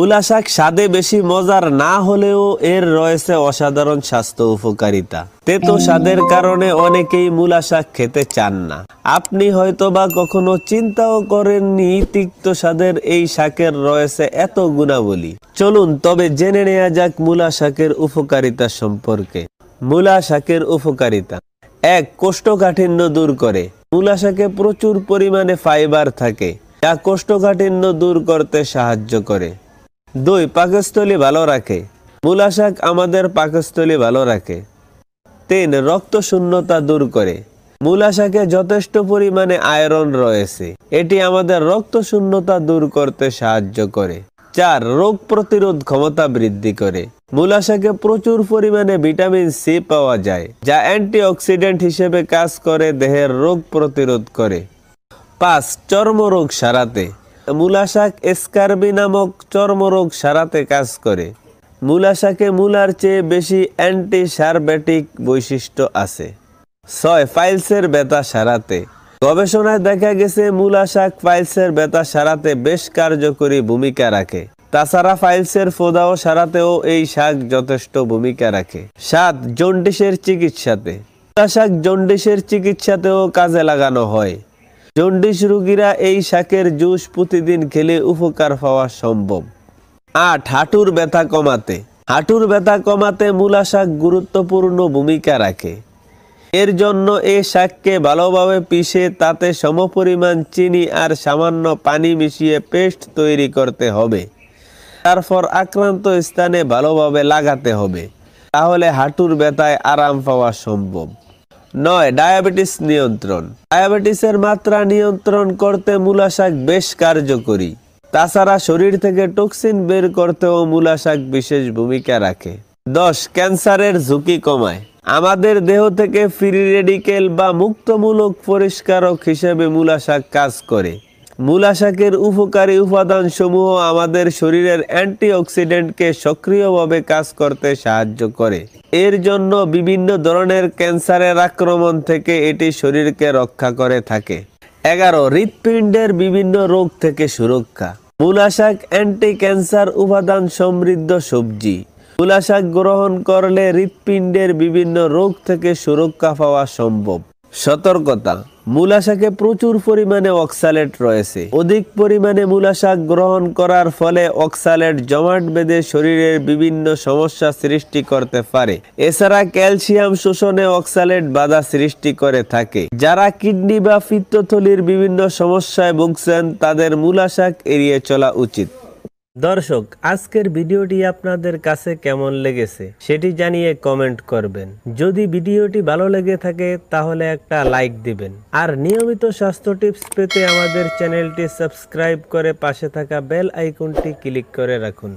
মূলা শাক স্বাদে বেশি মজার না হলেও এর রয়েছে অসাধারণ স্বাস্থ্য উপকারিতা। তেতো স্বাদের কারণে অনেকেই মূলা শাক খেতে চান না। আপনি হয়তো বা কখনো চিন্তাও করেননি তিক্ত স্বাদের এই শাকের রয়েছে এত গুণাবলী। চলুন তবে জেনে নেওয়া যাক মূলা শাকের উপকারিতা সম্পর্কে। মূলা শাকের উপকারিতা। এক কোষ্ঠকাঠিন্য দূর করে। মূলা শাকে প্রচুর পরিমাণে ফাইবার থাকে যা কোষ্ঠকাঠিন্য দূর করতে সাহায্য করে। দুই, পাকস্থলী ভালো রাখে। মূলা শাক আমাদের পাকস্থলী ভালো রাখে। তিন রক্ত শূন্যতা দূর করে। মূলা শাকে যথেষ্ট পরিমাণে আয়রন রয়েছে। এটি আমাদের রক্ত শূন্যতা দূর করতে সাহায্য করে। চার, রোগ প্রতিরোধ ক্ষমতা বৃদ্ধি করে। মূলা শাকে প্রচুর পরিমাণে ভিটামিন সি পাওয়া যায়, যা অ্যান্টিঅক্সিডেন্ট হিসেবে কাজ করে দেহের রোগ প্রতিরোধ করে। পাঁচ, চর্মরোগ সারাতে। মূলা শাক এসকারবি নামক চর্মরোগ সারাতে কাজ করে। মূলা শাকে মূলার চেয়ে বেশি অ্যান্টি সারবেটিক বৈশিষ্ট্য আছে। ছয়, ফাইলসের ব্যথা সারাতে। গবেষণায় দেখা গেছে মূলা শাক ফাইলসের ব্যথা সারাতে বেশ কার্যকরী ভূমিকা রাখে। তাছাড়া ফাইলসের ফোদাও সারাতেও এই শাক যথেষ্ট ভূমিকা রাখে। সাত, জন্ডিসের চিকিৎসাতে। মূলা শাক জন্ডিসের চিকিৎসাতেও কাজে লাগানো হয়। জন্ডিস রোগীরা এই শাকের জুস প্রতিদিন খেলে উপকার পাওয়া সম্ভব। আট, হাঁটুর ব্যথা কমাতে। হাঁটুর ব্যথা কমাতে মূলা শাক গুরুত্বপূর্ণ ভূমিকা রাখে। এর জন্য এই শাককে ভালোভাবে পিষে তাতে সমপরিমাণ চিনি আর সামান্য পানি মিশিয়ে পেস্ট তৈরি করতে হবে। তারপর আক্রান্ত স্থানে ভালোভাবে লাগাতে হবে। তাহলে হাঁটুর ব্যথায় আরাম পাওয়া সম্ভব। নয়, ডায়াবেটিস নিয়ন্ত্রণ। ডায়াবেটিসের মাত্রা নিয়ন্ত্রণ করতে মূলা শাক বেশ কার্যকরী। তাছাড়া শরীর থেকে টক্সিন বের করতেও মূলা শাক বিশেষ ভূমিকা রাখে। দশ, ক্যান্সারের ঝুঁকি কমায়। আমাদের দেহ থেকে ফ্রি রেডিকেল বা মুক্তমূলক পরিষ্কারক হিসেবে মূলা শাক কাজ করে। মূলা শাকের উপকারী উপাদান সমূহ আমাদের শরীরের অ্যান্টিঅক্সিডেন্টকে সক্রিয়ভাবে কাজ করতে সাহায্য করে। এর জন্য বিভিন্ন ধরনের ক্যান্সারের আক্রমণ থেকে এটি শরীরকে রক্ষা করে থাকে। এগারো, হৃৎপিণ্ডের বিভিন্ন রোগ থেকে সুরক্ষা। মূলা শাক অ্যান্টি ক্যান্সার উপাদান সমৃদ্ধ সবজি। মূলা শাক গ্রহণ করলে হৃৎপিণ্ডের বিভিন্ন রোগ থেকে সুরক্ষা পাওয়া সম্ভব। সতর্কতা। মূলা শাকে প্রচুর পরিমাণে অক্সালেট রয়েছে। অধিক পরিমাণে মূলা শাক গ্রহণ করার ফলে অক্সালেট জমাট বেঁধে শরীরের বিভিন্ন সমস্যা সৃষ্টি করতে পারে। এছাড়া ক্যালসিয়াম শোষণে অক্সালেট বাধা সৃষ্টি করে থাকে। যারা কিডনি বা পিত্তথলির বিভিন্ন সমস্যায় ভুগছেন, তাদের মূলা শাক এড়িয়ে চলা উচিত। দর্শক, আজকের ভিডিওটি আপনাদের কাছে কেমন লেগেছে সেটি জানিয়ে কমেন্ট করবেন। যদি ভিডিওটি ভালো লেগে থাকে, তাহলে একটা লাইক দিবেন। আর নিয়মিত স্বাস্থ্য টিপস পেতে আমাদের চ্যানেলটি সাবস্ক্রাইব করে পাশে থাকা বেল আইকনটি ক্লিক করে রাখুন।